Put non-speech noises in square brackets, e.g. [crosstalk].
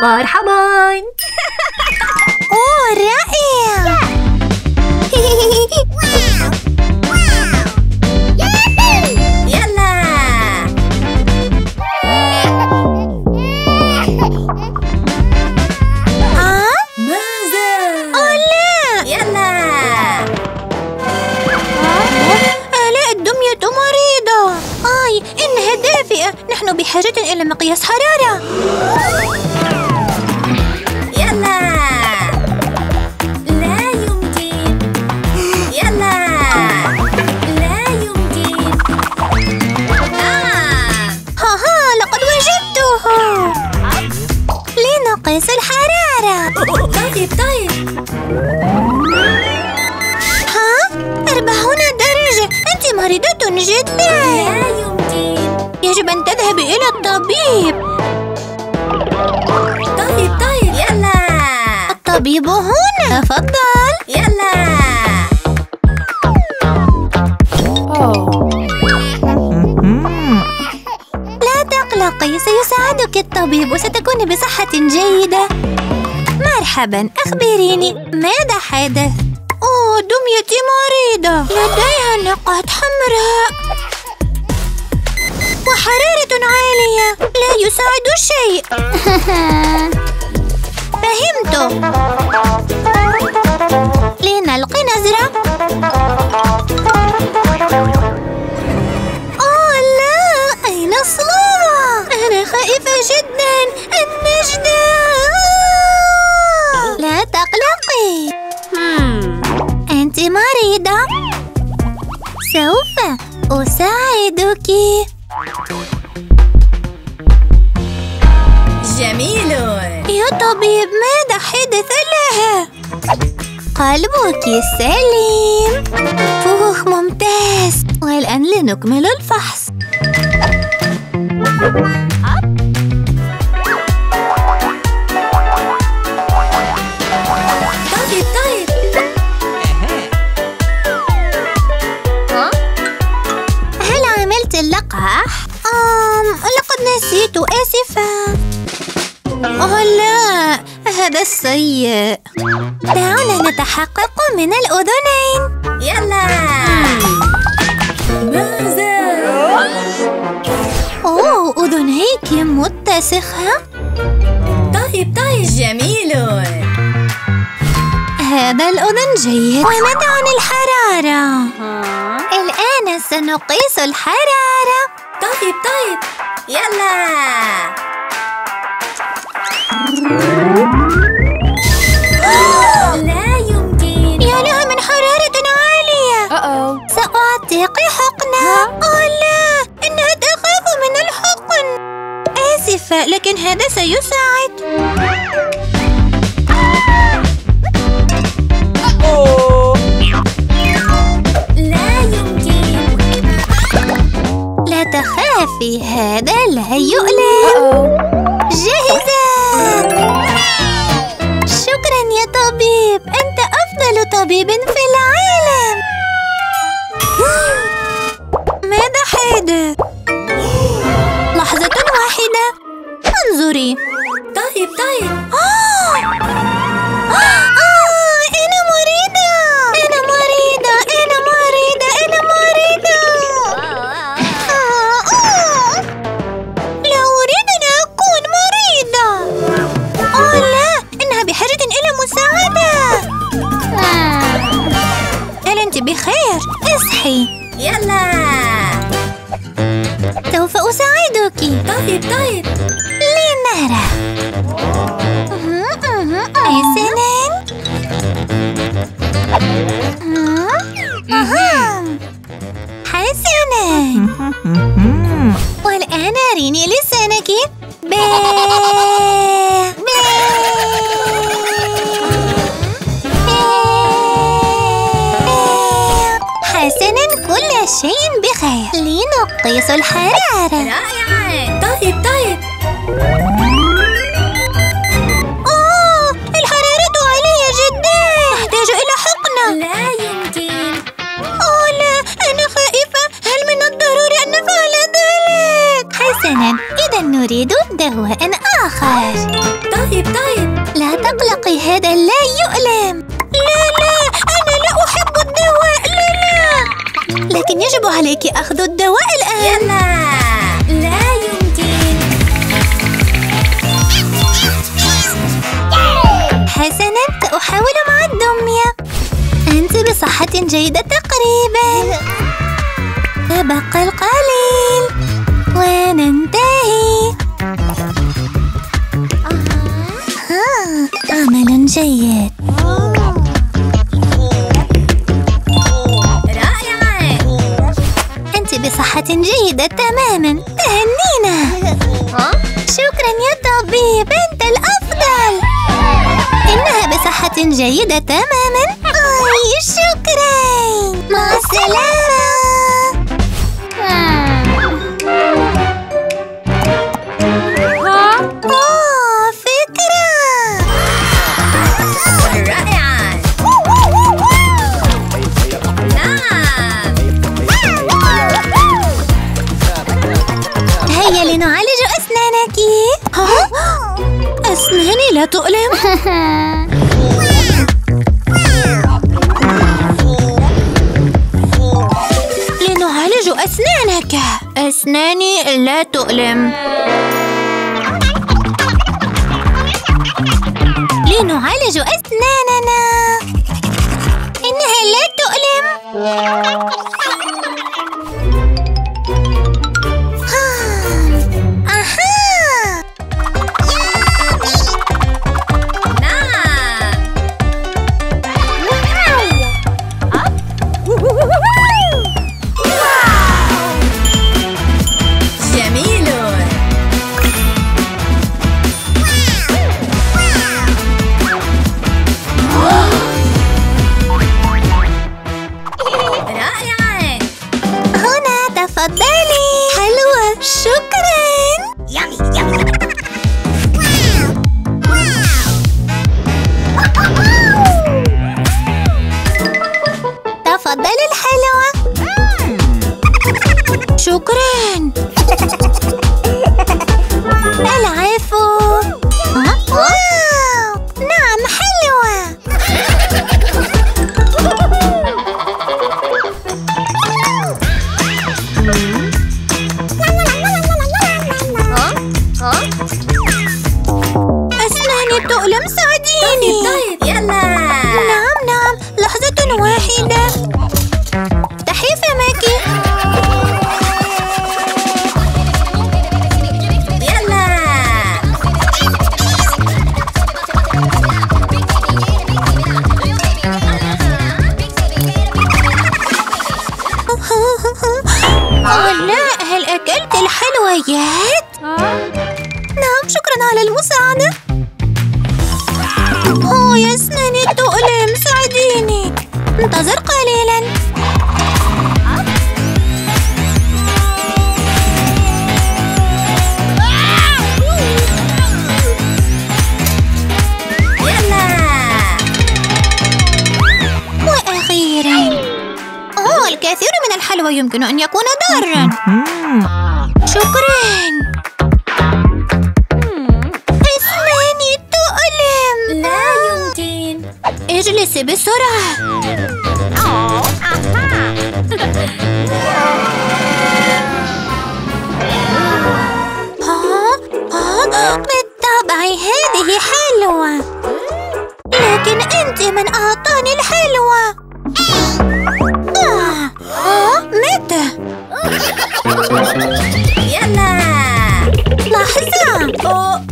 مرحبا. أوه رائع. يلا. ها؟ ماذا أوه لا. يلا. آلاء الدمية مريضة. آي إنها دافئة نحن بحاجة إلى مقياس حرارة. مريضة جدا. لا يمكن يجب أن تذهبي إلى الطبيب. طيب طيب يلا. الطبيب هنا. تفضل. يلا. لا تقلقي سيساعدك الطبيب. وستكون بصحة جيدة. مرحبا أخبريني ماذا حدث؟ أوه دميتي مريضة. لديها نقاط حمراء. وحرارة عالية. لا يساعد شيء. [laughs] فهمت لنلقي نظرة أوه لا. أين الصلاة؟ أنا خائفة جدا. النجدة. لا تقلقي. مريضة. سوف أساعدك. جميل. يا طبيب ماذا حدث لها؟ قلبك سليم. فوه ممتاز. والآن لنكمل الفحص. اللقاح؟ آم لقد نسيت آسفة أوه لا هذا سيء دعونا نتحقق من الأذنين. يلا. ماذا أوه أذنيك متسخة. طيب طيب جميل. هذا الأذن جيد. وماذا عن الحرارة؟ الآن سنقيس الحرارة. طيب طيب. يلا. لا يمكن. يا لها من حرارة عالية. سأعطيك حقنة. أوه لا إنها تخاف من الحقن. آسفة لكن هذا سيساعد. طبيب في العالم ماذا حدث؟ لحظة واحدة انظري طيب طيب آه! آه! أساعدك طيب طيب لنرى لنقيس الحرارة. رائعة. طيب طيب. يجب عليك أخذ الدواء الآن. يلا. لا يمكن. حسنا سأحاول مع الدمية. أنت بصحة جيدة تقريبا. تبقى القليل. وننتهي. عمل جيد. جيدة تماما. تهنينا. شكرا يا طبيب. أنت الأفضل. إنها بصحة جيدة تماما. أي شكرا. مع السلامة. أسناني لا تؤلم. لنعالج أسنانك. أسناني لا تؤلم. لنعالج أسناننا. تفضلي حلوة. شكرا. تفضل أكلت الحلويات؟ نعم شكرا على المساعدة أوه يا أسناني تؤلم ساعديني. انتظر قليلا. الحلوى يمكن أن يكون ضارا شكرا. أسناني تؤلم. لا يمكن. اجلسي بسرعة. ها؟ ها؟ بالطبع هذه حلوة. لكن أنت من أعطاني يلا